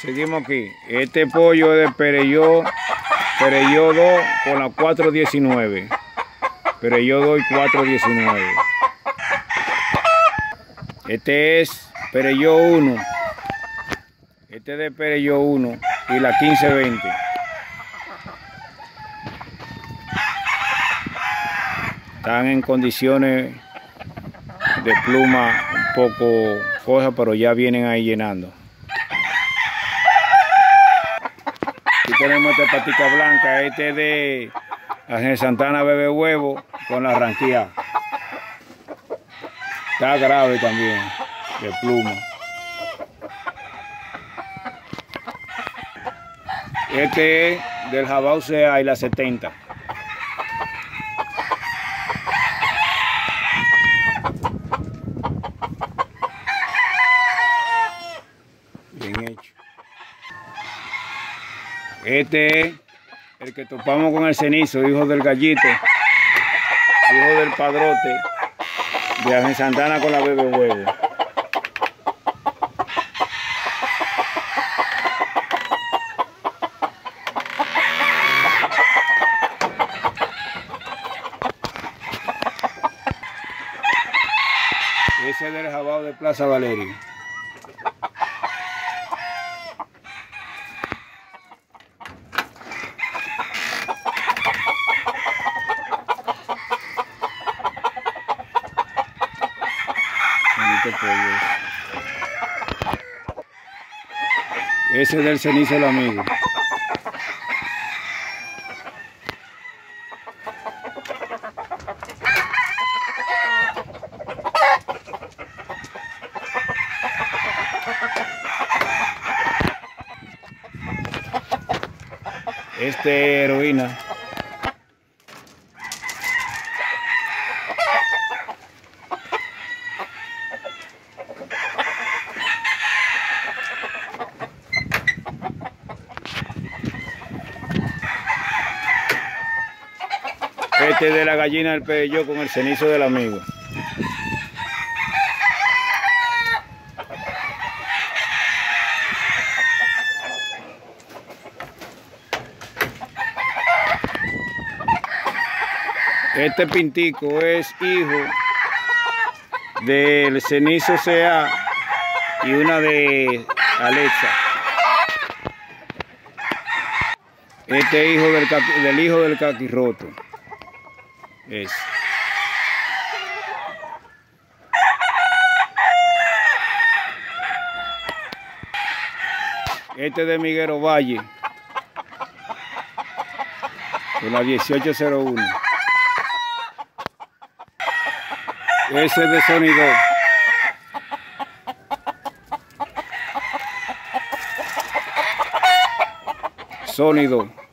Seguimos aquí. Este pollo es de Pereyó, Pereyó 2 con la 419. Pereyó 2 y 419. Este es Pereyó 1. Este es de Pereyó 1 y la 1520. Están en condiciones de pluma un poco coja, pero ya vienen ahí llenando. Tenemos esta patica blanca, este es de Ángel Santana Bebe Huevo con la ranquía. Está grave también, de pluma. Este es del Jabau Sea y la 70. Este es el que topamos con el cenizo, hijo del gallito, hijo del padrote, de Ángel Santana con la bebe huevo. Ese es del jabao de Plaza Valerio. Pollo ese. Ese es del cenizo del amigo. Este heroína. De la gallina del pello con el cenizo del amigo. Este pintico es hijo del cenizo sea y una de Alexa. Este hijo del, del hijo del caquirroto. Es. Este de Miguero Valle. De la 1801. Ese es de sonido. Sonido.